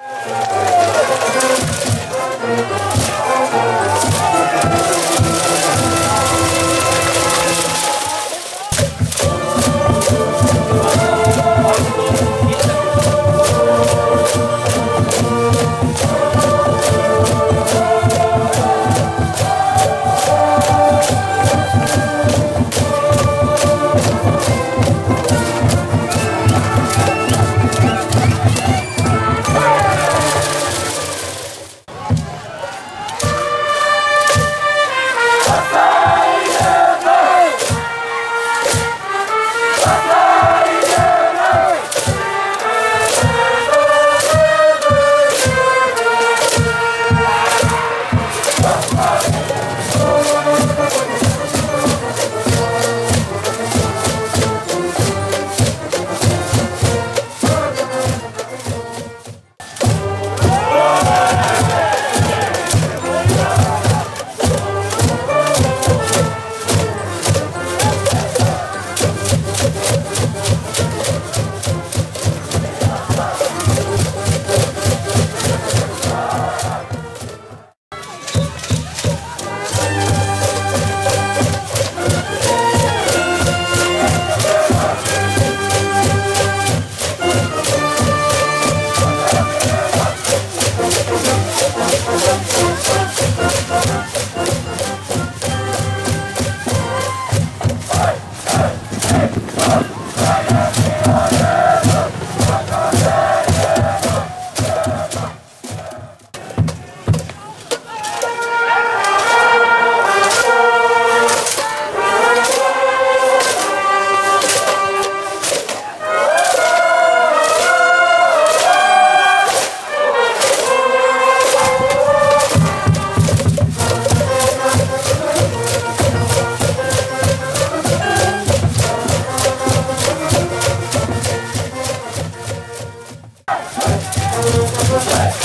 you Bye.